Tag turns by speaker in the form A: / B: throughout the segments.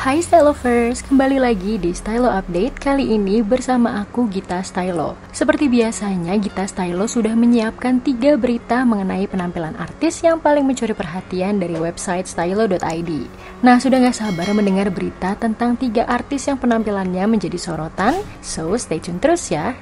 A: Hai Style Lovers, kembali lagi di Stylo Update kali ini bersama aku Gita Stylo. Seperti biasanya, Gita Stylo sudah menyiapkan tiga berita mengenai penampilan artis yang paling mencuri perhatian dari website stylo.id. Nah, sudah gak sabar mendengar berita tentang tiga artis yang penampilannya menjadi sorotan? So, stay tune terus ya.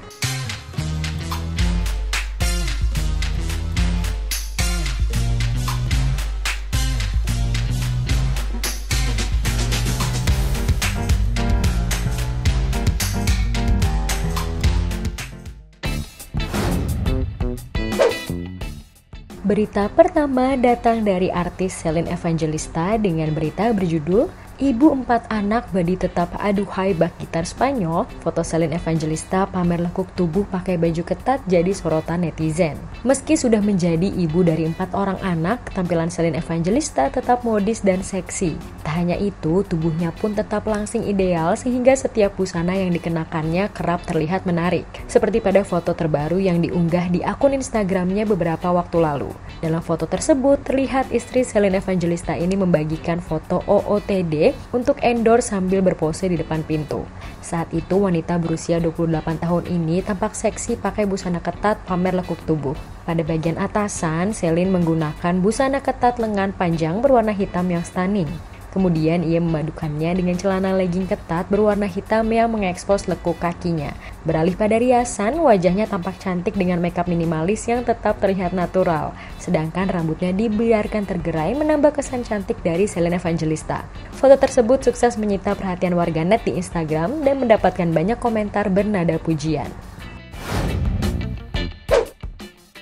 A: Berita pertama datang dari artis Celine Evangelista dengan berita berjudul Ibu empat anak badi tetap aduhai bak gitar Spanyol, foto Celine Evangelista pamer lekuk tubuh pakai baju ketat jadi sorotan netizen. Meski sudah menjadi ibu dari empat orang anak, tampilan Celine Evangelista tetap modis dan seksi. Tak hanya itu, tubuhnya pun tetap langsing ideal sehingga setiap busana yang dikenakannya kerap terlihat menarik. Seperti pada foto terbaru yang diunggah di akun Instagramnya beberapa waktu lalu. Dalam foto tersebut, terlihat istri Celine Evangelista ini membagikan foto OOTD untuk endorse sambil berpose di depan pintu. Saat itu wanita berusia 28 tahun ini tampak seksi pakai busana ketat pamer lekuk tubuh. Pada bagian atasan, Celine menggunakan busana ketat lengan panjang berwarna hitam yang stunning. Kemudian ia memadukannya dengan celana legging ketat berwarna hitam yang mengekspos lekuk kakinya. Beralih pada riasan, wajahnya tampak cantik dengan makeup minimalis yang tetap terlihat natural. Sedangkan rambutnya dibiarkan tergerai menambah kesan cantik dari Selena Evangelista. Foto tersebut sukses menyita perhatian warganet di Instagram dan mendapatkan banyak komentar bernada pujian.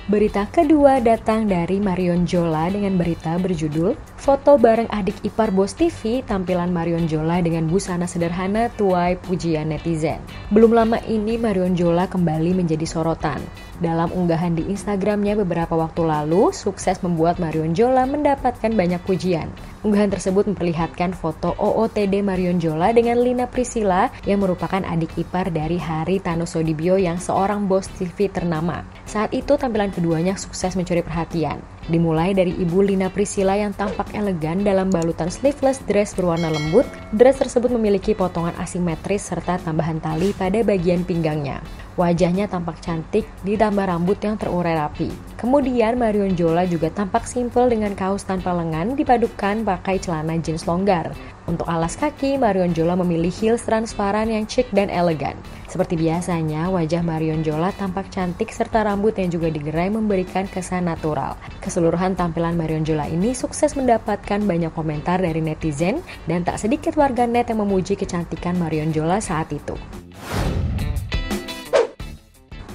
A: Berita kedua datang dari Marion Jola dengan berita berjudul Foto bareng adik ipar Bos TV, tampilan Marion Jola dengan busana sederhana tuai pujian netizen. Belum lama ini Marion Jola kembali menjadi sorotan. Dalam unggahan di Instagramnya beberapa waktu lalu, sukses membuat Marion Jola mendapatkan banyak pujian. Unggahan tersebut memperlihatkan foto OOTD Marion Jola dengan Lina Priscilla yang merupakan adik ipar dari Hari Sodibio yang seorang bos TV ternama. Saat itu tampilan keduanya sukses mencuri perhatian. Dimulai dari ibu Lina Priscilla yang tampak elegan dalam balutan sleeveless dress berwarna lembut, dress tersebut memiliki potongan asimetris serta tambahan tali pada bagian pinggangnya. Wajahnya tampak cantik ditambah rambut yang terurai rapi. Kemudian Marion Jola juga tampak simpel dengan kaos tanpa lengan dipadukan pakai celana jeans longgar. Untuk alas kaki, Marion Jola memilih heels transparan yang chic dan elegan. Seperti biasanya, wajah Marion Jola tampak cantik serta rambut yang juga digerai memberikan kesan natural. Keseluruhan tampilan Marion Jola ini sukses mendapatkan banyak komentar dari netizen dan tak sedikit warganet yang memuji kecantikan Marion Jola saat itu.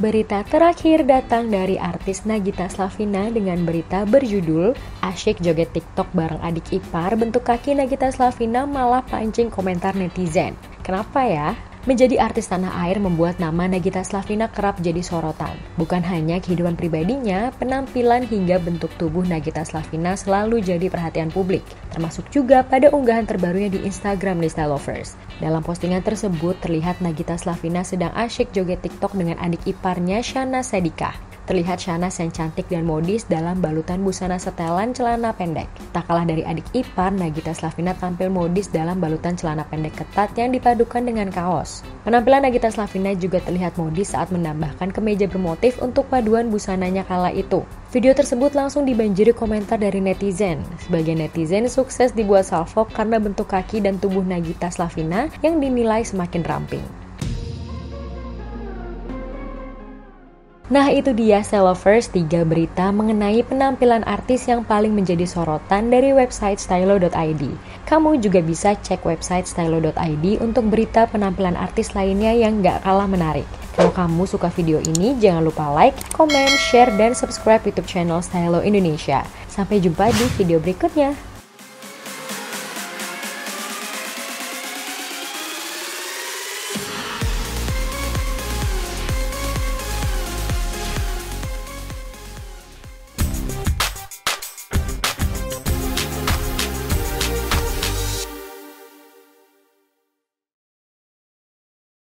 A: Berita terakhir datang dari artis Nagita Slavina dengan berita berjudul Asyik joget TikTok bareng adik ipar bentuk kaki Nagita Slavina malah pancing komentar netizen. Kenapa ya? Menjadi artis tanah air membuat nama Nagita Slavina kerap jadi sorotan. Bukan hanya kehidupan pribadinya, penampilan hingga bentuk tubuh Nagita Slavina selalu jadi perhatian publik. Termasuk juga pada unggahan terbarunya di Instagram Style Lovers. Dalam postingan tersebut terlihat Nagita Slavina sedang asyik joget TikTok dengan adik iparnya Shana Sadikah. Terlihat Shanas yang cantik dan modis dalam balutan busana setelan celana pendek. Tak kalah dari adik ipar, Nagita Slavina tampil modis dalam balutan celana pendek ketat yang dipadukan dengan kaos. Penampilan Nagita Slavina juga terlihat modis saat menambahkan kemeja bermotif untuk paduan busananya kala itu. Video tersebut langsung dibanjiri komentar dari netizen. Sebagian netizen sukses dibuat salvok karena bentuk kaki dan tubuh Nagita Slavina yang dinilai semakin ramping. Nah itu dia Sellovers 3 berita mengenai penampilan artis yang paling menjadi sorotan dari website stylo.id. Kamu juga bisa cek website stylo.id untuk berita penampilan artis lainnya yang gak kalah menarik. Kalau kamu suka video ini, jangan lupa like, comment, share, dan subscribe YouTube channel Stylo Indonesia. Sampai jumpa di video berikutnya.